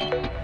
you